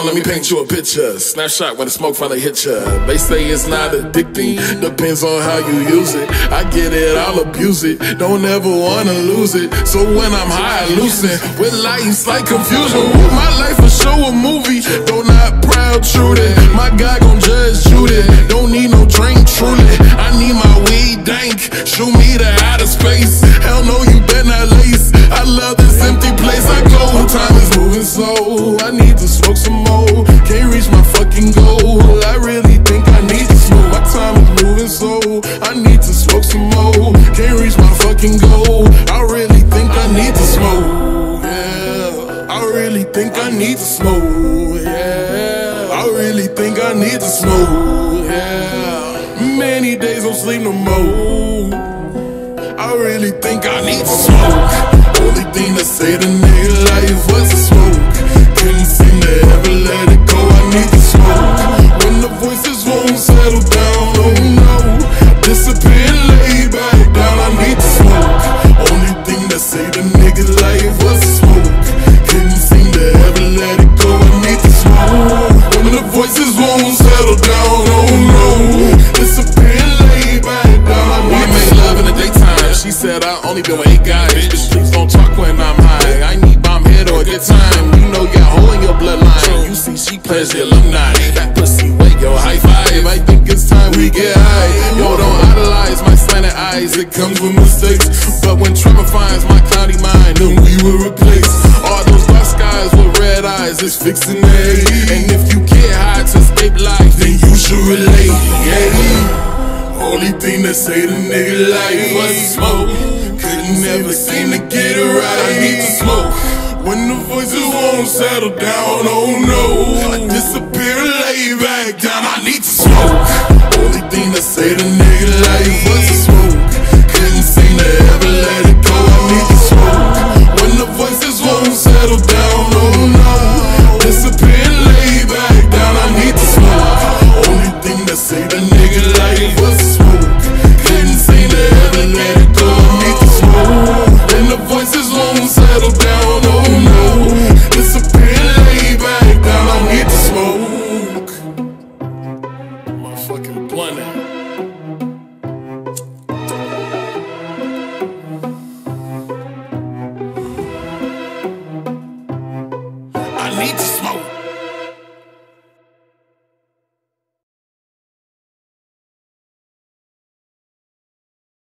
On, let me paint you a picture. Snapshot when the smoke finally hit ya. They say it's not addicting, depends on how you use it. I get it, I'll abuse it. Don't ever wanna lose it. So when I'm high, I loosen. With life's like confusion. Ooh, my life a show a movie. Though not proud, truly. My guy gon' judge, it. Don't need no drink, truly. I need my weed dank. Shoot me to outer space. Hell no, you I need to smoke some more. Can't reach my fucking goal. I really think I need to smoke. Yeah. I really think I need to smoke. Yeah. I really think I need to smoke. Yeah. Many days don't sleep no more. I really think I need to smoke. Only thing to say the nigga life was a smoke. Couldn't Disappear, lay back down. I need to smoke. Only thing to say the nigga life was smoke. Couldn't seem to ever let it go. I need to smoke. When the voices won't settle down, oh no. Disappear, lay back down. I made love in the daytime. She said I only been with eight guys. Bitch, please don't talk when I'm high. I need bomb head or a good time. You know you got a hole in your bloodline. You see, she pledged the alumni. It comes with mistakes. But when trauma finds my cloudy mind, then we will replace all those dark skies with red eyes. It's fixing A. And if you get high to escape life, then you should relate. Yeah. Only thing that say the nigga life was smoke. Couldn't never seem to get it right. I need to smoke. When the voices won't settle down, oh no. I disappear, lay back down. I need to smoke. Only thing that say the nigga life was need.